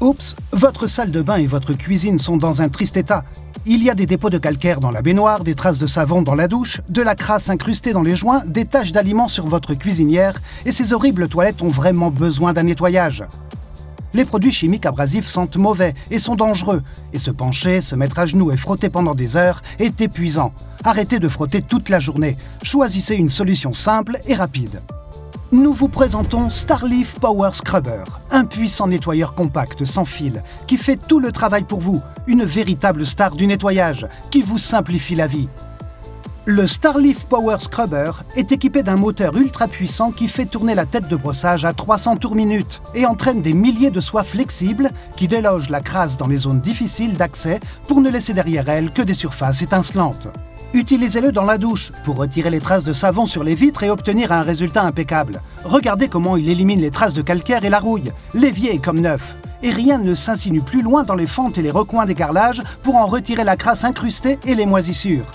Oups, votre salle de bain et votre cuisine sont dans un triste état. Il y a des dépôts de calcaire dans la baignoire, des traces de savon dans la douche, de la crasse incrustée dans les joints, des taches d'aliments sur votre cuisinière, et ces horribles toilettes ont vraiment besoin d'un nettoyage. Les produits chimiques abrasifs sentent mauvais et sont dangereux, et se pencher, se mettre à genoux et frotter pendant des heures est épuisant. Arrêtez de frotter toute la journée. Choisissez une solution simple et rapide nous vous présentons Starleaf Power Scrubber, un puissant nettoyeur compact sans fil qui fait tout le travail pour vous, une véritable star du nettoyage qui vous simplifie la vie. Le Starleaf Power Scrubber est équipé d'un moteur ultra puissant qui fait tourner la tête de brossage à 300 tours minute et entraîne des milliers de soies flexibles qui délogent la crasse dans les zones difficiles d'accès pour ne laisser derrière elles que des surfaces étincelantes. Utilisez-le dans la douche pour retirer les traces de savon sur les vitres et obtenir un résultat impeccable. Regardez comment il élimine les traces de calcaire et la rouille. L'évier est comme neuf. Et rien ne s'insinue plus loin dans les fentes et les recoins des carrelages pour en retirer la crasse incrustée et les moisissures.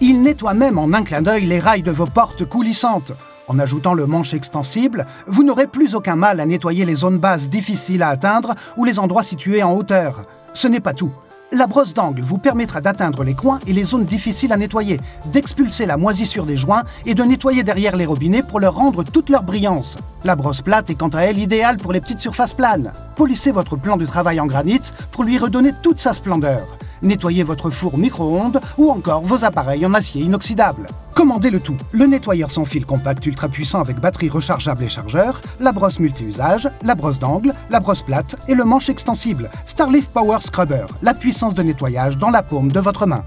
Il nettoie même en un clin d'œil les rails de vos portes coulissantes. En ajoutant le manche extensible, vous n'aurez plus aucun mal à nettoyer les zones basses difficiles à atteindre ou les endroits situés en hauteur. Ce n'est pas tout. La brosse d'angle vous permettra d'atteindre les coins et les zones difficiles à nettoyer, d'expulser la moisissure des joints et de nettoyer derrière les robinets pour leur rendre toute leur brillance. La brosse plate est quant à elle idéale pour les petites surfaces planes. Polissez votre plan de travail en granit pour lui redonner toute sa splendeur. Nettoyez votre four micro-ondes ou encore vos appareils en acier inoxydable. Commandez le tout. Le nettoyeur sans fil compact ultra puissant avec batterie rechargeable et chargeur, la brosse multi-usage, la brosse d'angle, la brosse plate et le manche extensible. Starleaf Power Scrubber, la puissance de nettoyage dans la paume de votre main.